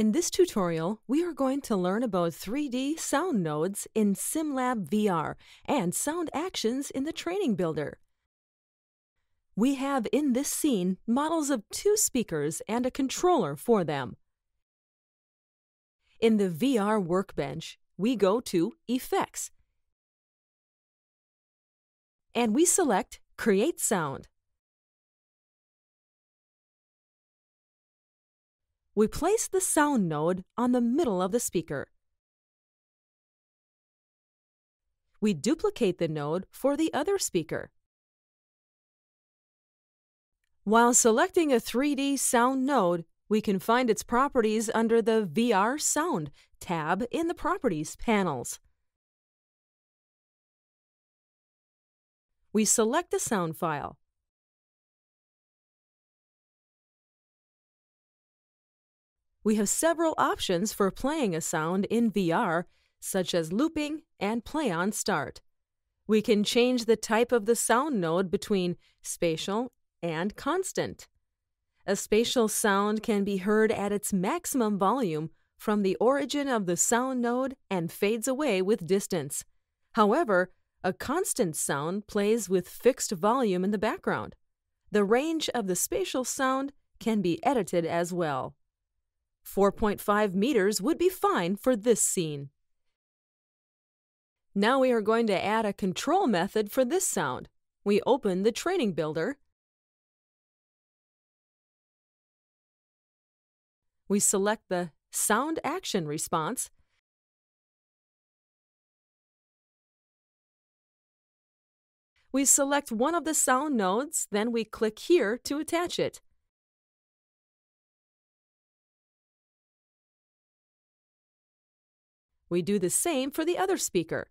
In this tutorial, we are going to learn about 3D sound nodes in SimLab VR and sound actions in the Training Builder. We have in this scene models of two speakers and a controller for them. In the VR workbench, we go to Effects and we select Create Sound. We place the sound node on the middle of the speaker. We duplicate the node for the other speaker. While selecting a 3D sound node, we can find its properties under the VR Sound tab in the Properties panels. We select the sound file. We have several options for playing a sound in VR, such as looping and play on start. We can change the type of the sound node between spatial and constant. A spatial sound can be heard at its maximum volume from the origin of the sound node and fades away with distance. However, a constant sound plays with fixed volume in the background. The range of the spatial sound can be edited as well. 4.5 meters would be fine for this scene. Now we are going to add a control method for this sound. We open the Training Builder. We select the Sound Action response We select one of the sound nodes, then we click here to attach it. We do the same for the other speaker.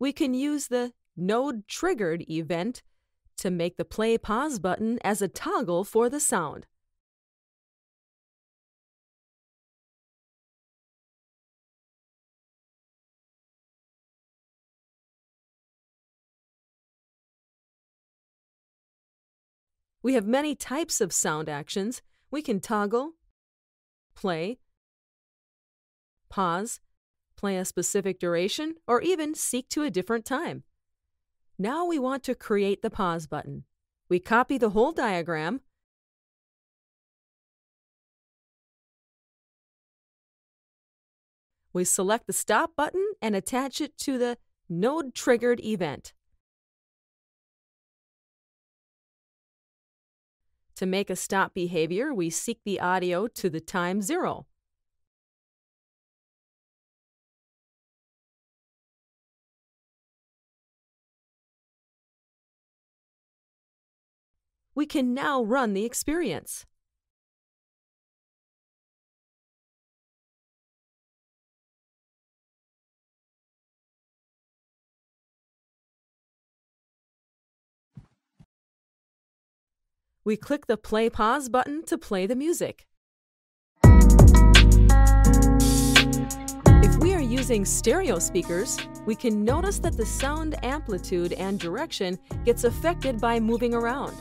We can use the Node Triggered event to make the play pause button as a toggle for the sound. We have many types of sound actions. We can toggle, play, pause, play a specific duration, or even seek to a different time. Now we want to create the pause button. We copy the whole diagram, we select the stop button and attach it to the node triggered event. To make a stop behavior, we seek the audio to the time zero. We can now run the experience. We click the play pause button to play the music. If we are using stereo speakers, we can notice that the sound amplitude and direction gets affected by moving around.